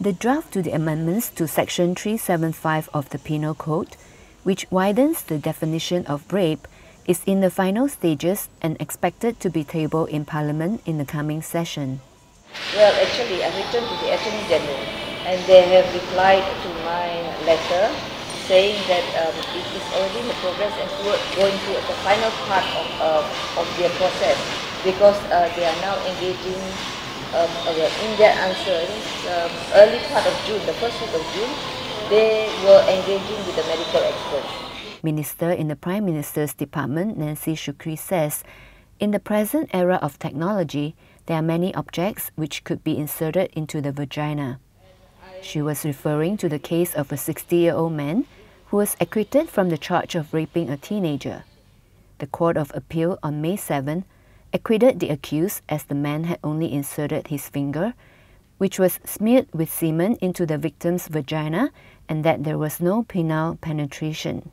The draft to the amendments to Section 375 of the Penal Code, which widens the definition of rape, is in the final stages and expected to be tabled in Parliament in the coming session. Well, actually, I returned to the Attorney General and they have replied to my letter saying that um, it is already in the progress and going to the final part of, uh, of their process because uh, they are now engaging um, in their answer um, early part of June, the first week of June, they were engaging with the medical experts. Minister in the Prime Minister's Department, Nancy Shukri, says In the present era of technology, there are many objects which could be inserted into the vagina. She was referring to the case of a 60 year old man who was acquitted from the charge of raping a teenager. The Court of Appeal on May 7 acquitted the accused as the man had only inserted his finger, which was smeared with semen into the victim's vagina, and that there was no penile penetration.